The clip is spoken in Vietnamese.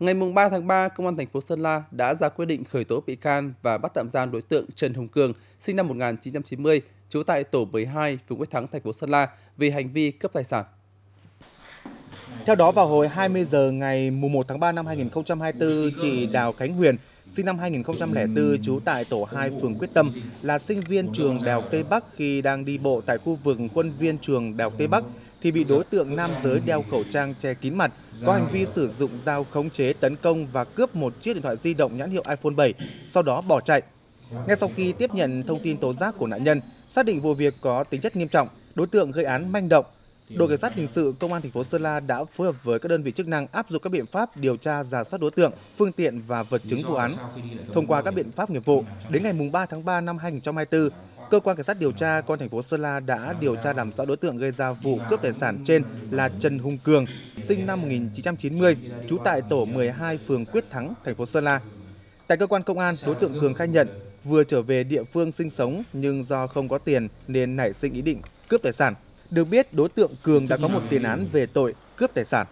Ngày 3 tháng 3, Công an thành phố Sơn La đã ra quyết định khởi tố bị can và bắt tạm giam đối tượng Trần Hùng Cường, sinh năm 1990, trú tại tổ 12, phường Quyết Thắng, thành phố Sơn La vì hành vi cướp tài sản. Theo đó, vào hồi 20 giờ ngày 1 tháng 3 năm 2024, chị Đào Khánh Huyền, sinh năm 2004, trú tại tổ 2 phường Quyết Tâm, là sinh viên trường Đại học Tây Bắc khi đang đi bộ tại khu vực quân viên trường Đại học Tây Bắc thì bị đối tượng nam giới đeo khẩu trang che kín mặt, có hành vi sử dụng dao khống chế tấn công và cướp một chiếc điện thoại di động nhãn hiệu iPhone 7, sau đó bỏ chạy. Ngay sau khi tiếp nhận thông tin tố giác của nạn nhân, xác định vụ việc có tính chất nghiêm trọng, đối tượng gây án manh động, Đội cảnh sát hình sự công an thành phố Sơn La đã phối hợp với các đơn vị chức năng áp dụng các biện pháp điều tra giả soát đối tượng, phương tiện và vật chứng vụ án. Thông qua các biện pháp nghiệp vụ, đến ngày 3 tháng 3 năm 2024, cơ quan cảnh sát điều tra công an thành phố Sơn La đã điều tra làm rõ đối tượng gây ra vụ cướp tài sản trên là Trần Hùng Cường, sinh năm 1990, trú tại tổ 12 phường Quyết Thắng, thành phố Sơn La. Tại cơ quan công an, đối tượng Cường khai nhận vừa trở về địa phương sinh sống nhưng do không có tiền nên nảy sinh ý định cướp tài sản. Được biết, đối tượng Cường đã có một tiền án về tội cướp tài sản.